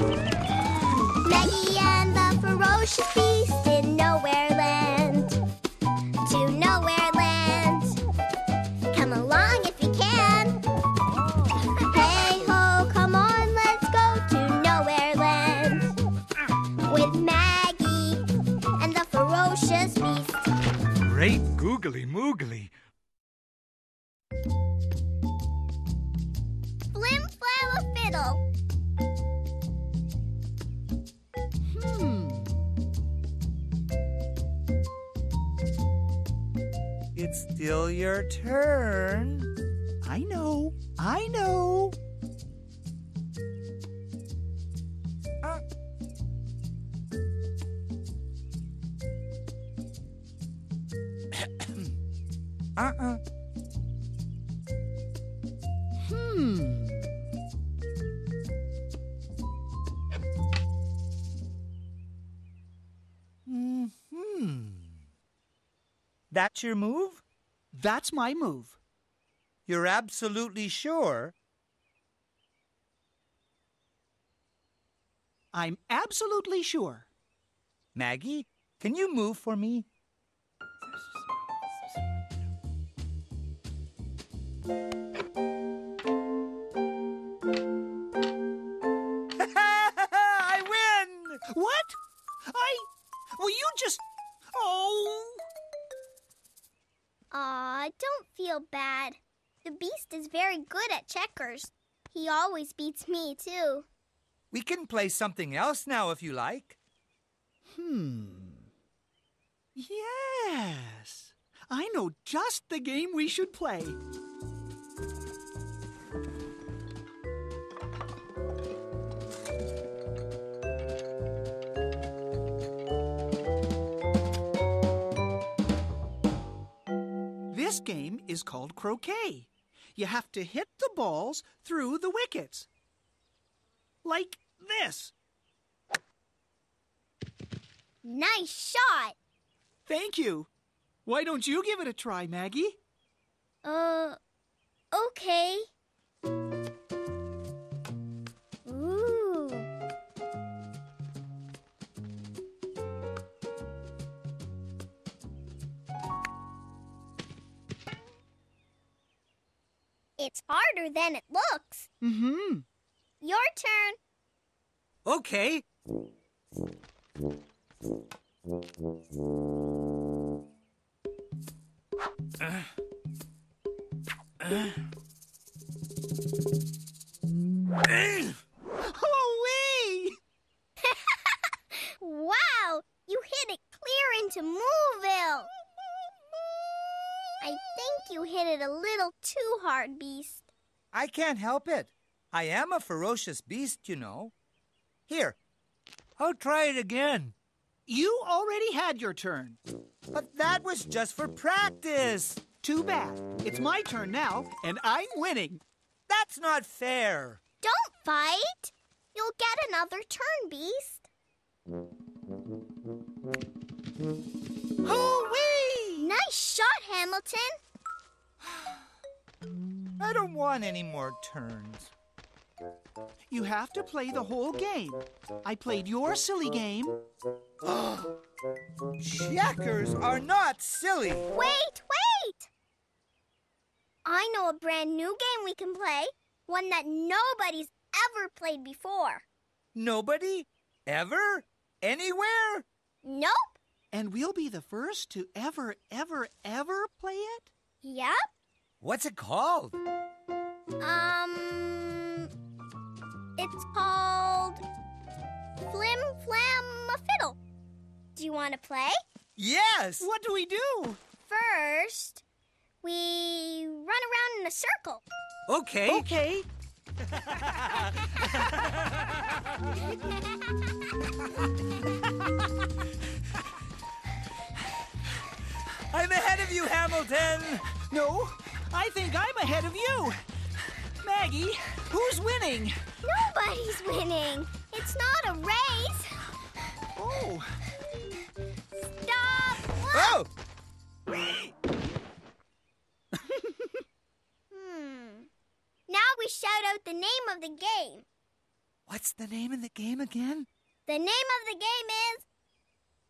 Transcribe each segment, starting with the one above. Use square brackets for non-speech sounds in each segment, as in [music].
Maggie and the ferocious beast turn. I know. I know. [coughs] Uh-uh. Hmm. Hmm. That's your move? That's my move. You're absolutely sure? I'm absolutely sure. Maggie, can you move for me? Beast is very good at checkers. He always beats me, too. We can play something else now if you like. Hmm. Yes. I know just the game we should play. This game is called croquet. You have to hit the balls through the wickets. Like this. Nice shot. Thank you. Why don't you give it a try, Maggie? Uh, okay. Harder than it looks. Mm-hmm. Your turn. Okay. Oh, can't help it. I am a ferocious beast, you know. Here, I'll try it again. You already had your turn. But that was just for practice. Too bad. It's my turn now, and I'm winning. That's not fair. Don't fight. You'll get another turn, Beast. Hoo-wee! Nice shot, Hamilton. [sighs] [sighs] [sighs] I don't want any more turns. You have to play the whole game. I played your silly game. [gasps] Checkers are not silly. Wait, wait! I know a brand new game we can play. One that nobody's ever played before. Nobody? Ever? Anywhere? Nope. And we'll be the first to ever, ever, ever play it? Yep. What's it called? Um. It's called Flim Flam a Fiddle. Do you want to play? Yes! What do we do? First, we run around in a circle. Okay. Okay. [laughs] I'm ahead of you, Hamilton! No, I think I'm ahead of you. Maggie, who's winning? Nobody's winning. It's not a race. Oh, Stop. Oh! [laughs] Hmm. Now we shout out the name of the game. What's the name of the game again? The name of the game is.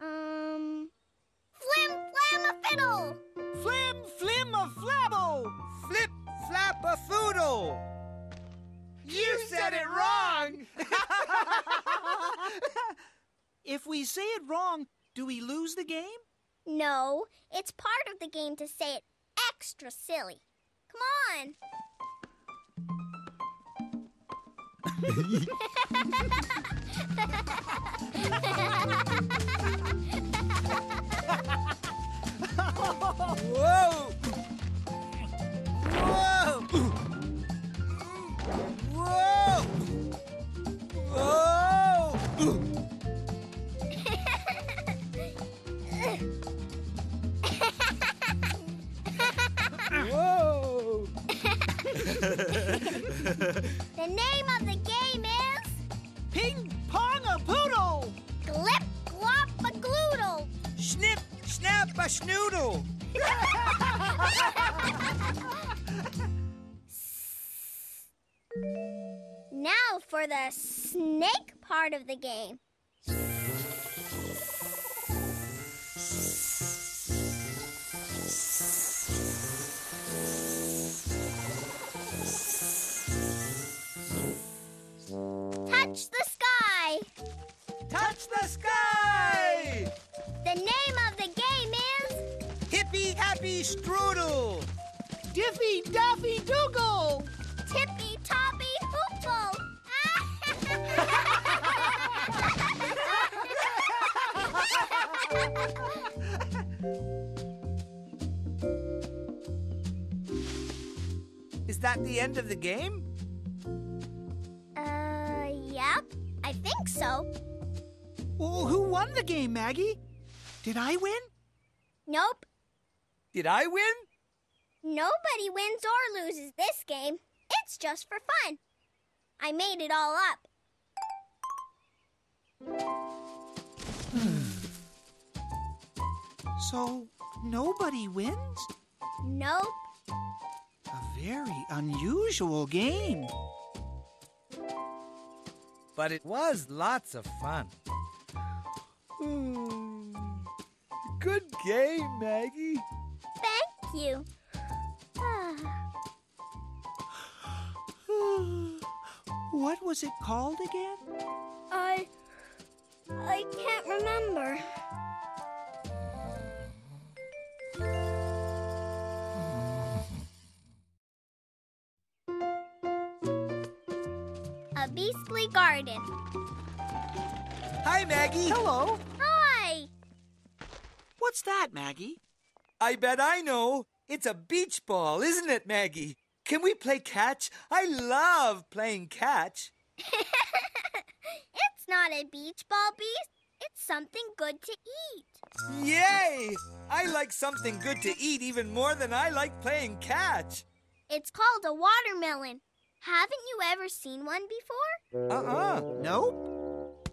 Um. Flim Flam a Fiddle! Flim flim a flabble! Flip flap a foodle! You said it wrong! [laughs] if we say it wrong, do we lose the game? No, it's part of the game to say it extra silly. Come on. [laughs] [laughs] Whoa! Whoa! Whoa! [laughs] the snake part of the game. Touch the sky. Touch the sky! The name of the game is Hippy happy strudel! Diffy Daffy Dougal! That the end of the game? uh, yep, I think so. Well, who won the game, Maggie? Did I win? Nope, Did I win? nobody wins or loses this game. It's just for fun. I made it all up. [sighs] So, nobody wins? Nope. A very unusual game. But it was lots of fun. Hmm. Good game, Maggie. Thank you. Ah. [gasps] what was it called again? I. I can't remember. Beastly garden. Hi, Maggie. Hello. Hi! What's that, Maggie? I bet I know. It's a beach ball, isn't it, Maggie? Can we play catch? I love playing catch. [laughs] [laughs] it's not a beach ball beast. It's something good to eat. Yay! I like something good to eat even more than I like playing catch. It's called a watermelon. Haven't you ever seen one before? Uh-uh. Nope.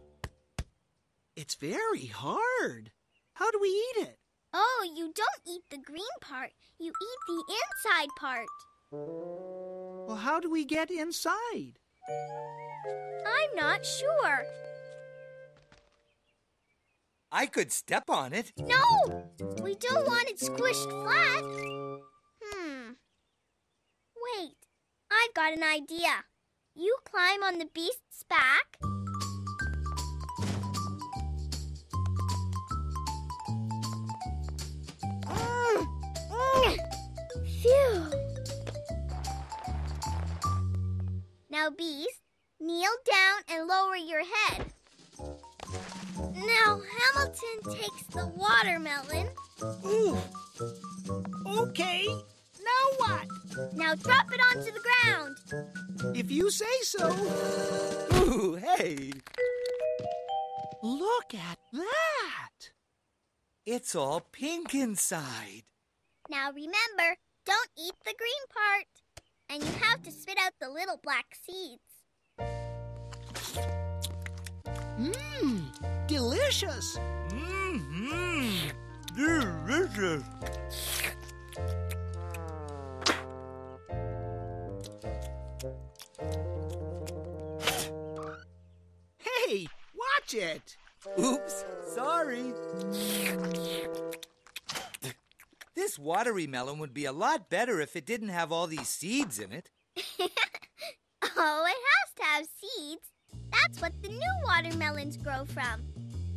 It's very hard. How do we eat it? Oh, you don't eat the green part. You eat the inside part. Well, how do we get inside? I'm not sure. I could step on it. No! We don't want it squished flat. Hmm. Wait, I've got an idea. You climb on the beast's back. Phew. Now, beast, kneel down and lower your head. Now, Hamilton takes the watermelon. Ooh. Okay. Now what? Now drop it onto the ground. If you say so. Ooh, hey. Look at that. It's all pink inside. Now remember, don't eat the green part. And you have to spit out the little black seeds. Mmm. Delicious. Mmm. Delicious. Watch it. Oops, sorry. This watermelon would be a lot better if it didn't have all these seeds in it. [laughs] Oh, it has to have seeds. That's what the new watermelons grow from.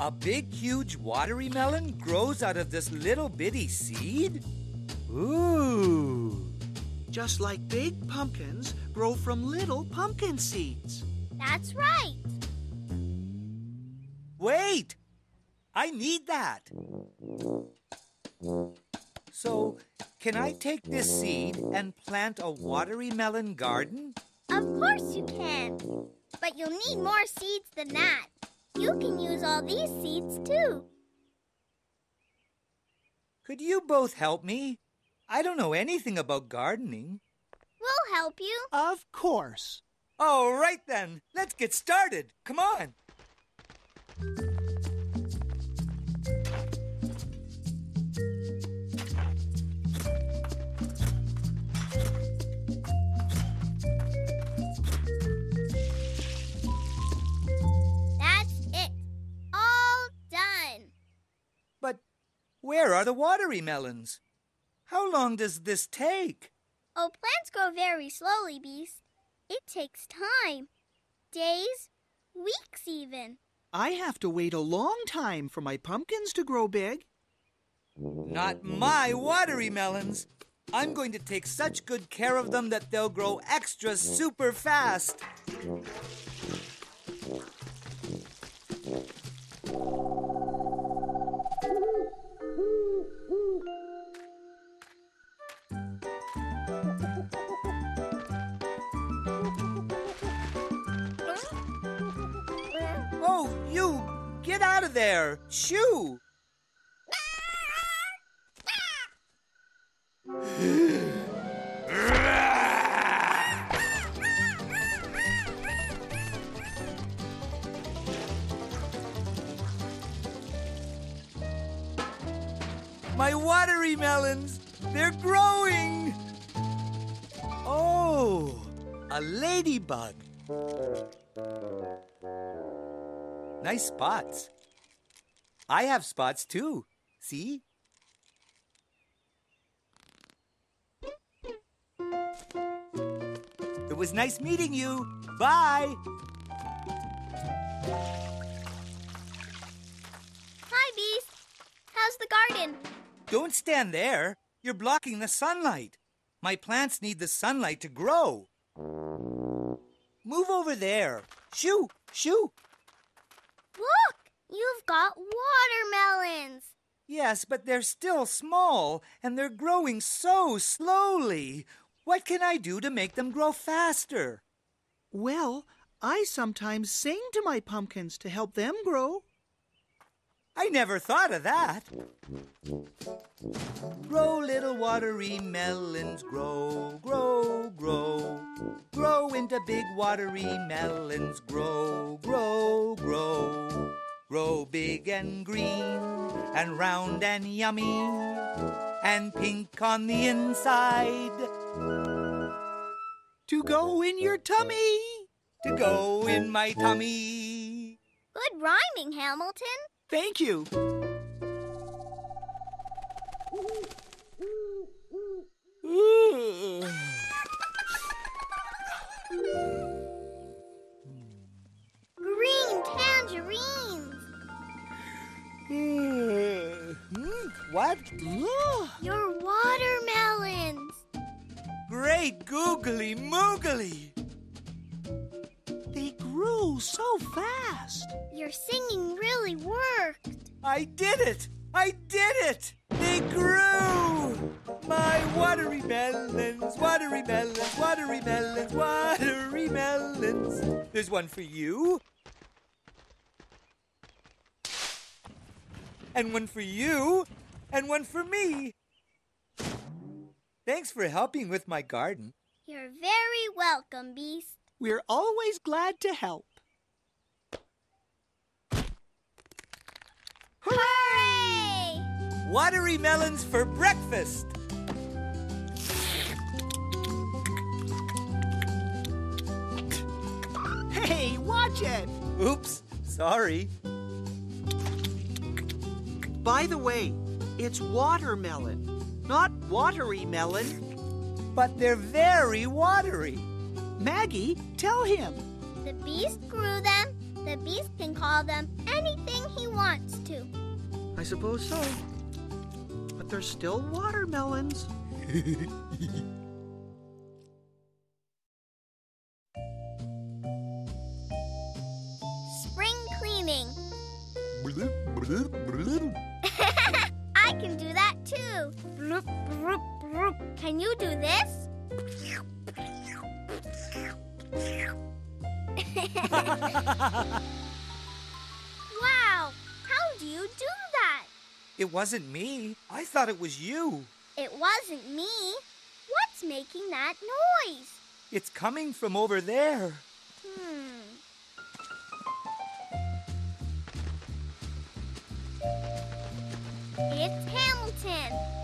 A big, huge watery melon grows out of this little bitty seed? Ooh. Just like big pumpkins grow from little pumpkin seeds. That's right. Wait! I need that. So, can I take this seed and plant a watery melon garden? Of course you can. But you'll need more seeds than that. You can use all these seeds too. Could you both help me? I don't know anything about gardening. We'll help you. Of course. All right then, let's get started. Come on. Where are the watery melons? How long does this take? Oh, plants grow very slowly, Beast. It takes time. Days, weeks even. I have to wait a long time for my pumpkins to grow big. Not my watery melons. I'm going to take such good care of them that they'll grow extra super fast. There! Shoo! My watermelons! They're growing! Oh, a ladybug. Nice spots. I have spots too. See? It was nice meeting you. Bye. Hi, Beast. How's the garden? Don't stand there. You're blocking the sunlight. My plants need the sunlight to grow. Move over there. Shoo, shoo. Look, you've got watermelons. Yes, but they're still small and they're growing so slowly. What can I do to make them grow faster? Well, I sometimes sing to my pumpkins to help them grow. I never thought of that. Grow, little watery melons, grow, grow, grow. Grow into big watery melons, grow, grow, grow. Grow big and green, and round and yummy, and pink on the inside. To go in your tummy. To go in my tummy. Good rhyming, Hamilton. Thank you. Green Hmm. Hmm. what? Your watermelons. Great googly moogly! They grew so fast. Your singing really worked. I did it! I did it! They grew! My watery melons, watery melons, watery melons, watery melons. There's one for you. And one for you. And one for me. Thanks for helping with my garden. You're very welcome, Beast. We're always glad to help. Hooray! Watery melons for breakfast. Hey, watch it. Oops, Sorry. By the way, it's watermelon, not watery melon. But they're very watery. Maggie, tell him. The beast grew them. The beast can call them anything he wants to. I suppose so. But they're still watermelons. [laughs] [laughs] wow, how do you do that? It wasn't me. I thought it was you. It wasn't me. What's making that noise? It's coming from over there. Hmm. It's Hamilton.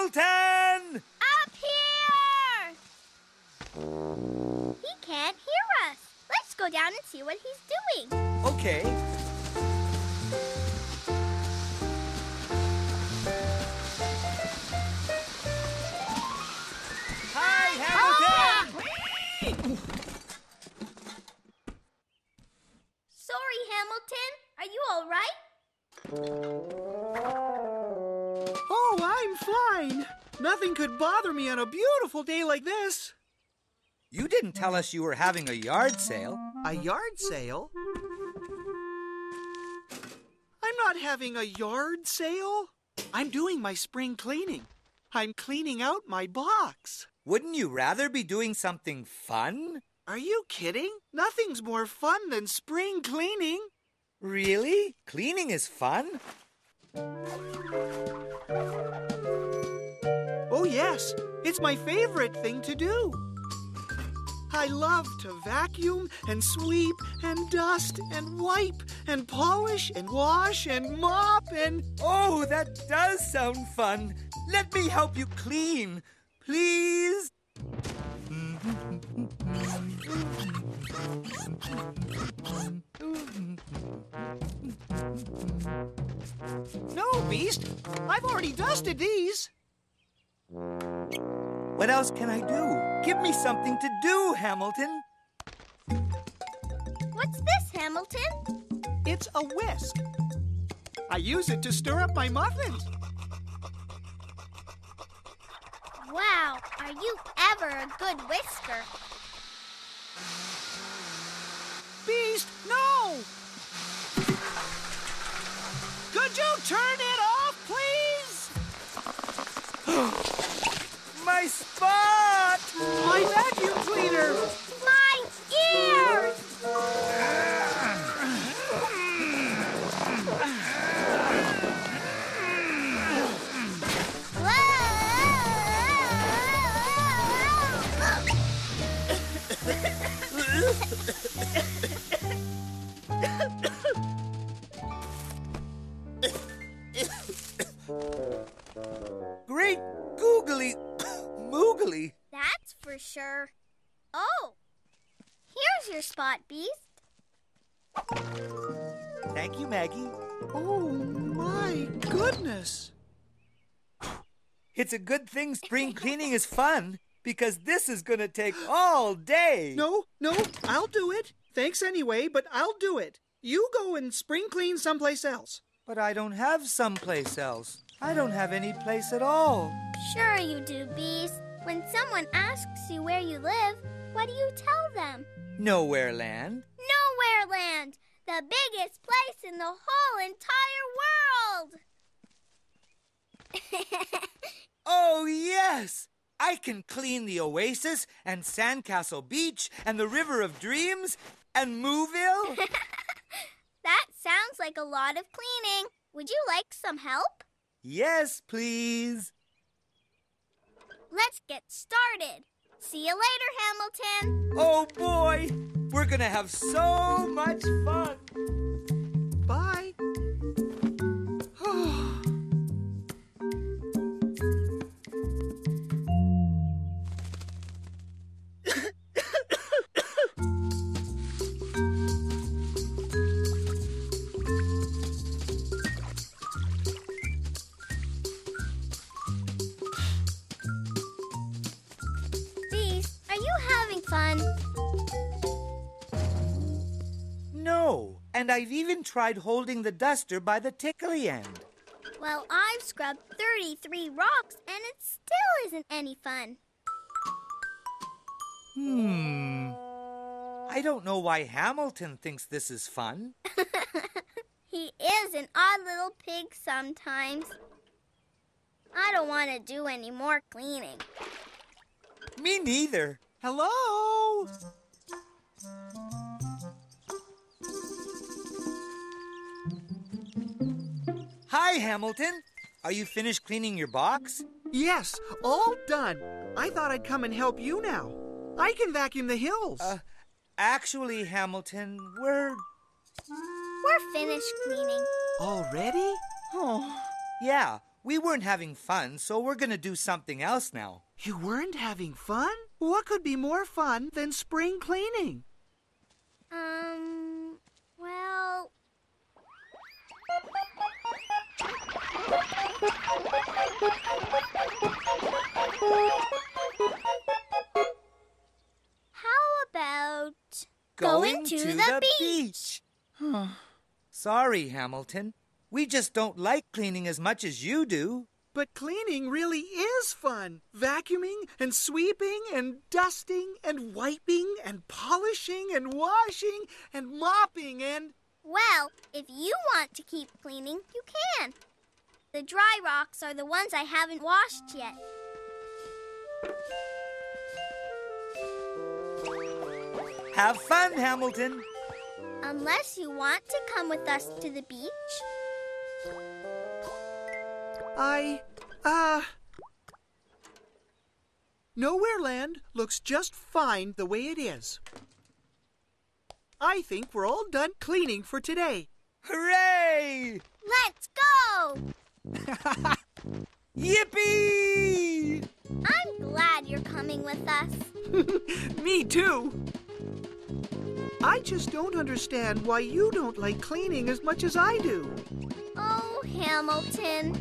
Hamilton! Up here! He can't hear us. Let's go down and see what he's doing. Okay. Hi, Hamilton! Sorry, Hamilton. Are you all right? Nothing could bother me on a beautiful day like this. You didn't tell us you were having a yard sale. A yard sale? I'm not having a yard sale. I'm doing my spring cleaning. I'm cleaning out my box. Wouldn't you rather be doing something fun? Are you kidding? Nothing's more fun than spring cleaning. Really? Cleaning is fun? Yes, it's my favorite thing to do. I love to vacuum and sweep and dust and wipe and polish and wash and mop and. Oh, that does sound fun. Let me help you clean. Please? No, Beast, I've already dusted these. What else can I do? Give me something to do, Hamilton. What's this, Hamilton? It's a whisk. I use it to stir up my muffins. Wow, are you ever a good whisker? Beast, no! Could you turn it off, please? My spot! My vacuum cleaner! Spot, Beast. Thank you, Maggie. Oh, my goodness. It's a good thing spring cleaning is fun because this is going to take all day. No, no, I'll do it. Thanks anyway, but I'll do it. You go and spring clean someplace else. But I don't have someplace else. I don't have any place at all. Sure you do, Beast. When someone asks you where you live, what do you tell them? Nowhere land. Nowhere Land, the biggest place in the whole entire world. [laughs] Oh, yes! I can clean the Oasis and Sandcastle Beach and the River of Dreams and Mooville. [laughs] that sounds like a lot of cleaning. Would you like some help? yes, please. Let's get started. See you later, Hamilton. Oh, boy! We're gonna have so much fun. And I've even tried holding the duster by the tickly end. Well, I've scrubbed 33 rocks and it still isn't any fun. Hmm. I don't know why Hamilton thinks this is fun. [laughs] He is an odd little pig sometimes. I don't want to do any more cleaning. Me neither. Hello? Hi, Hamilton. Are you finished cleaning your box? Yes, all done. I thought I'd come and help you now. I can vacuum the hills. Uh, actually, Hamilton, we're. We're finished cleaning. Already? Oh, yeah. We weren't having fun, so we're gonna do something else now. You weren't having fun? What could be more fun than spring cleaning? How about going, to, the, beach? [sighs] Sorry, Hamilton. We just don't like cleaning as much as you do. But cleaning really is fun. Vacuuming and sweeping and dusting and wiping and polishing and washing and mopping and. Well, if you want to keep cleaning, you can. The dry rocks are the ones I haven't washed yet. Have fun, Hamilton. Unless you want to come with us to the beach. I. Uh. Nowhere Land looks just fine the way it is. I think we're all done cleaning for today. Hooray! Let's go! Yippee! I'm glad you're coming with us. [laughs] Me too. I just don't understand why you don't like cleaning as much as I do. Oh, Hamilton.